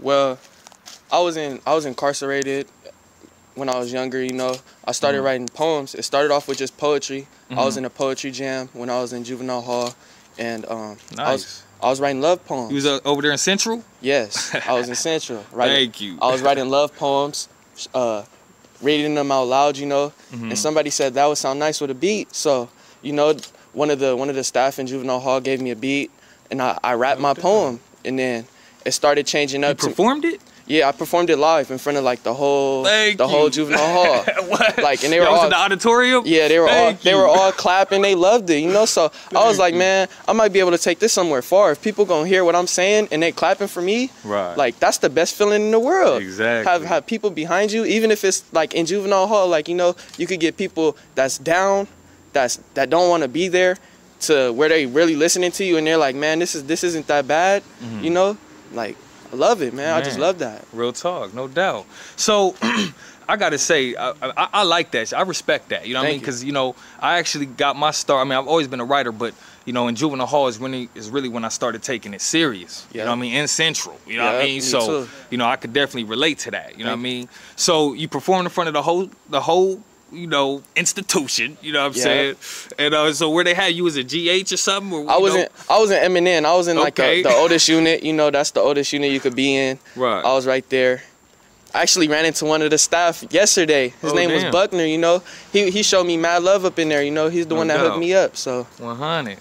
Well, I was in I was incarcerated when I was younger. You know, I started Mhm. writing poems. It started off with just poetry. I was Mhm. in a poetry jam when I was in juvenile hall, and um, I was I was writing love poems. You was uh, over there in Central. yes, I was in Central. Writing, Thank you. I was writing love poems, uh, reading them out loud. You know, Mhm. and somebody said that would sound nice with a beat. So you know, one of the one of the staff in juvenile hall gave me a beat, and I, I rapped my poem, and then it started changing You up. to, performed it. yeah, I performed it live in front of like the whole Thank the you. whole juvenile hall. what? Like, and they were was all- in the auditorium. Yeah, they were all Thank they you. were all clapping. They loved it, you know. So I was like, you. man, I might be able to take this somewhere far. If people gonna hear what I'm saying and they clapping for me, Right. like that's the best feeling in the world. Exactly. Have have people behind you, even if it's like in juvenile hall. Like you know, you could get people that's down, that's that don't want to be there, to where they really listening to you and they're like, man, this is this isn't that bad. Mhm. You know, like I love it, man. I just love that. Real talk, no doubt. So, I gotta say, I, I, I like that. I respect that. You know what I mean? Thank you. Because you know, I actually got my start. I mean, I've always been a writer, but you know, in juvenile hall is really is really when I started taking it serious. You know what I mean? In Central. You know what I mean? me So, too. you know, I could definitely relate to that. You know what I mean? So you performed in front of the whole the whole you know institution. You know what I'm Yeah. saying? And uh, so where they had you as a GH or something? Or, I was know? in I was in Eminem. I was in like Okay. a, the oldest unit. You know, that's the oldest unit you could be in. Right. I was right there. I actually ran into one of the staff yesterday. His Oh, name damn. was Buckner. You know, he he showed me mad love up in there. You know, he's the No one that doubt. hooked me up. So 100.